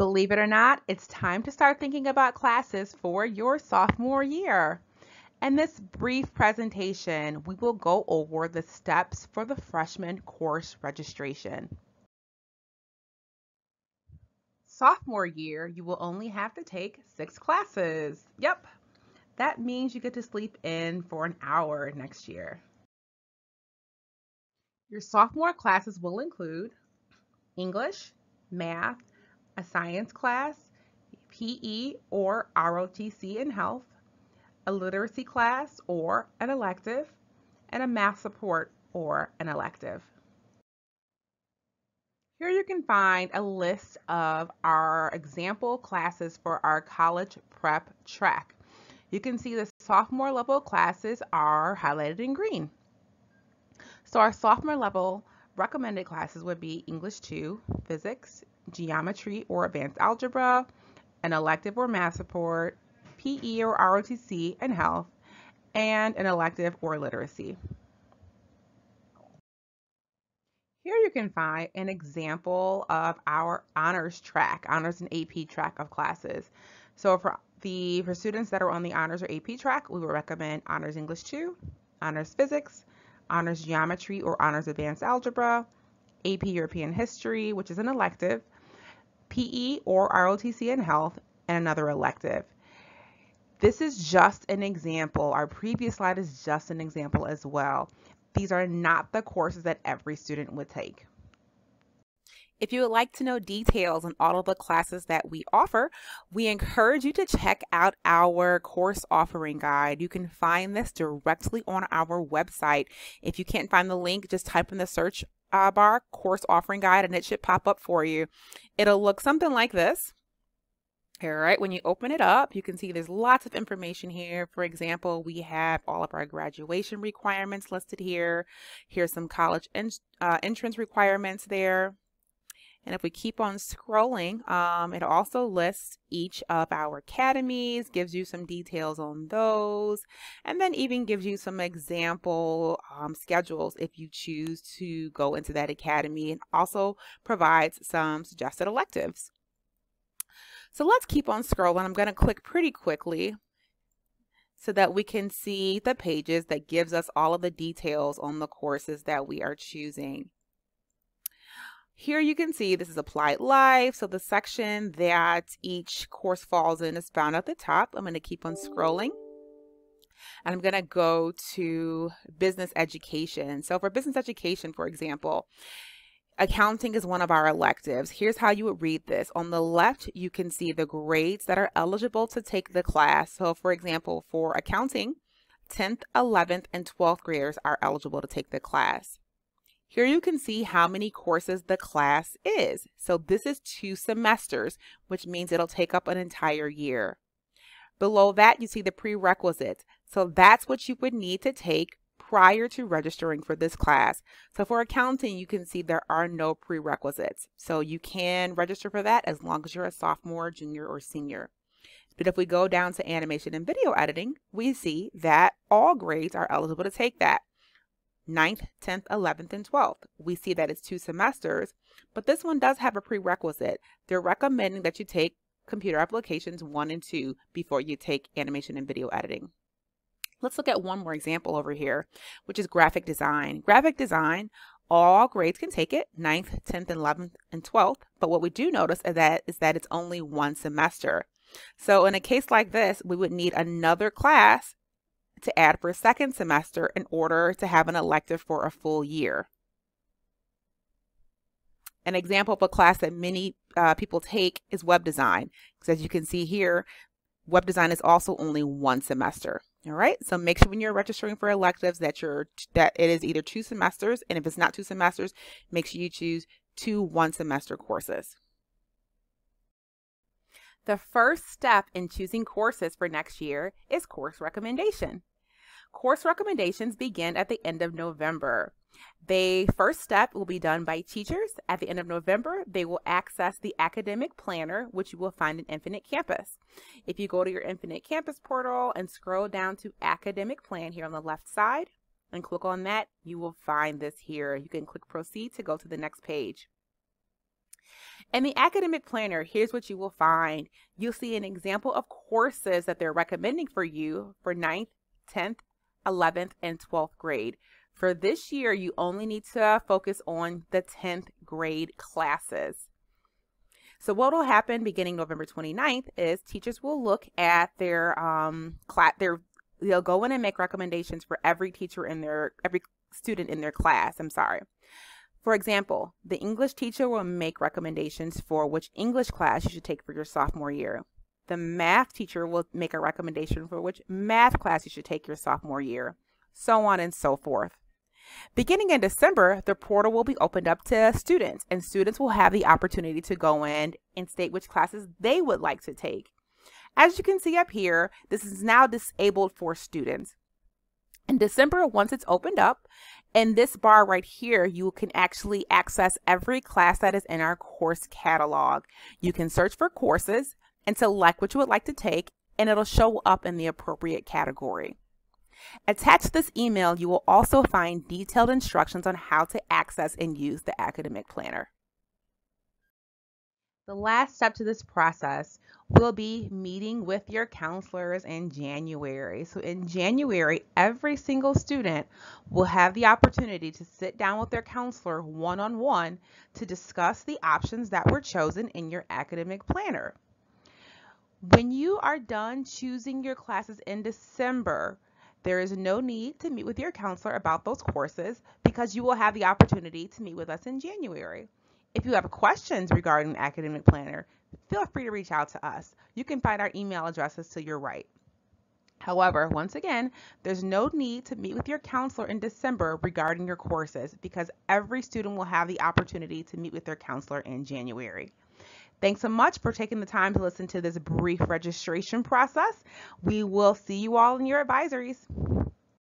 Believe it or not, it's time to start thinking about classes for your sophomore year. In this brief presentation, we will go over the steps for the freshman course registration. Sophomore year, you will only have to take six classes. Yep, that means you get to sleep in for an hour next year. Your sophomore classes will include English, math, a science class, PE or ROTC in health, a literacy class or an elective, and a math support or an elective. Here you can find a list of our example classes for our college prep track. You can see the sophomore level classes are highlighted in green. So our sophomore level recommended classes would be English 2, Physics, geometry or advanced algebra, an elective or math support, PE or ROTC and health, and an elective or literacy. Here you can find an example of our honors track, honors and AP track of classes. So for the for students that are on the honors or AP track, we would recommend honors English 2, honors physics, honors geometry or honors advanced algebra, AP European history, which is an elective, PE or ROTC in health, and another elective. This is just an example. Our previous slide is just an example as well. These are not the courses that every student would take. If you would like to know details on all of the classes that we offer, we encourage you to check out our course offering guide. You can find this directly on our website. If you can't find the link, just type in the search uh, bar course offering guide and it should pop up for you. It'll look something like this. All right, when you open it up, you can see there's lots of information here. For example, we have all of our graduation requirements listed here. Here's some college en uh, entrance requirements there. And if we keep on scrolling, um, it also lists each of our academies, gives you some details on those, and then even gives you some example um, schedules if you choose to go into that academy and also provides some suggested electives. So let's keep on scrolling. I'm going to click pretty quickly so that we can see the pages that gives us all of the details on the courses that we are choosing. Here you can see this is applied life. So the section that each course falls in is found at the top. I'm going to keep on scrolling. And I'm going to go to business education. So for business education, for example, accounting is one of our electives. Here's how you would read this. On the left, you can see the grades that are eligible to take the class. So for example, for accounting, 10th, 11th, and 12th graders are eligible to take the class. Here you can see how many courses the class is. So this is two semesters, which means it'll take up an entire year. Below that, you see the prerequisites. So that's what you would need to take prior to registering for this class. So for accounting, you can see there are no prerequisites. So you can register for that as long as you're a sophomore, junior, or senior. But if we go down to animation and video editing, we see that all grades are eligible to take that. 9th, 10th, 11th, and 12th. We see that it's two semesters, but this one does have a prerequisite. They're recommending that you take computer applications 1 and 2 before you take animation and video editing. Let's look at one more example over here, which is graphic design. Graphic design, all grades can take it, 9th, 10th, 11th, and 12th. But what we do notice is that, is that it's only one semester. So in a case like this, we would need another class to add for a second semester in order to have an elective for a full year. An example of a class that many uh, people take is web design. Because as you can see here, web design is also only one semester. All right, so make sure when you're registering for electives that you're that it is either two semesters, and if it's not two semesters, make sure you choose two one semester courses. The first step in choosing courses for next year is course recommendation. Course recommendations begin at the end of November. The first step will be done by teachers. At the end of November, they will access the academic planner, which you will find in Infinite Campus. If you go to your Infinite Campus portal and scroll down to Academic Plan here on the left side and click on that, you will find this here. You can click Proceed to go to the next page. In the academic planner, here's what you will find. You'll see an example of courses that they're recommending for you for 9th, 10th, 11th, and 12th grade. For this year, you only need to focus on the 10th grade classes. So what will happen beginning November 29th is teachers will look at their um class their they'll go in and make recommendations for every teacher in their every student in their class. I'm sorry. For example, the English teacher will make recommendations for which English class you should take for your sophomore year. The math teacher will make a recommendation for which math class you should take your sophomore year, so on and so forth. Beginning in December, the portal will be opened up to students, and students will have the opportunity to go in and state which classes they would like to take. As you can see up here, this is now disabled for students. In December, once it's opened up, in this bar right here, you can actually access every class that is in our course catalog. You can search for courses and select what you would like to take, and it'll show up in the appropriate category. Attached to this email, you will also find detailed instructions on how to access and use the academic planner. The last step to this process will be meeting with your counselors in January. So in January, every single student will have the opportunity to sit down with their counselor one-on-one to discuss the options that were chosen in your academic planner. When you are done choosing your classes in December, there is no need to meet with your counselor about those courses because you will have the opportunity to meet with us in January. If you have questions regarding academic planner, feel free to reach out to us. You can find our email addresses to your right. However, once again, there's no need to meet with your counselor in December regarding your courses because every student will have the opportunity to meet with their counselor in January. Thanks so much for taking the time to listen to this brief registration process. We will see you all in your advisories.